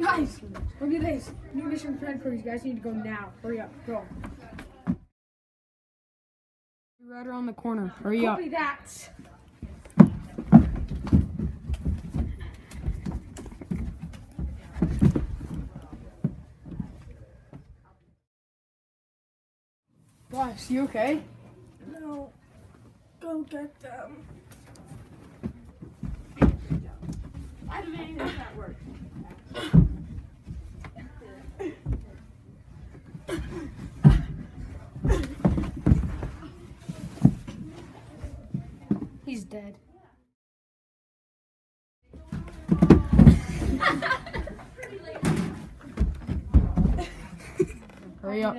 Guys, look at this. New mission for Red Crew. You guys need to go now. Hurry up. Go. You're right around the corner. Hurry up. Copy that. Boss, you okay? No. Go get them. Dead. Hurry up.